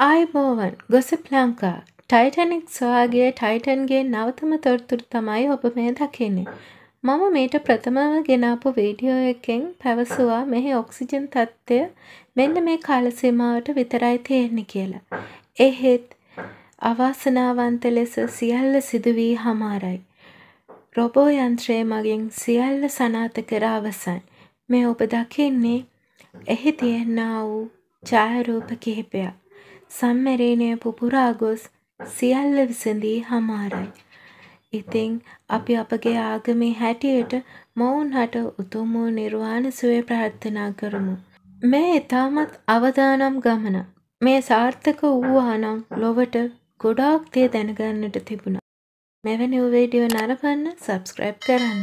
ආයිබෝවන් gossip Lanka Titanic සොයාගේ ටයිටන්ගේ නවතම තොරතුරු තමයි ඔබ මේ දකින්නේ. මම මීට ප්‍රථමව ගෙනාපු වීඩියෝ එකෙන් පැවසුවා මෙහි ඔක්සිජන් තත්ත්වය මෙන්න මේ කාල සීමාවට විතරයි තියෙන්නේ කියලා. එහෙත් අවාසනාවන්ත ලෙස සියල්ල සිදු වී හමාරයි. රොබෝ යන්ත්‍රය මගින් සියල්ල සනාථ කර අවසන්. මේ ඔබ දකින්නේ එහි තියෙන්නා වූ ඡායාරූප කිහිපයක්. සම්මැරීනය පුපුරා ගොස් සියල්ල විසඳී හමාරයි. ඉතිං අපි අපගේ ආගමේ හැටියට මොවුන් හට උතුම් වූ නිර්වාණ සුවය ප්‍රාර්ථනා කරමු. මේ ඉතාමත් අවදානම් ගමනක්. මේ සාර්ථක වූවා නම් ලොවට ගොඩාක් දේ දැනගන්නට තිබුණා. මෙවැනි වීඩියෝ නරඹන්න සබ්ස්ක්‍රයිබ් කරන්න.